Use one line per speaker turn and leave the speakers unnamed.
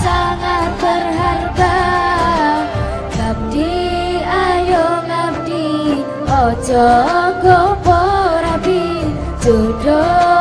sangat berharga. Ngabdi ayo ngabdi Ojo gopo rabi jodoh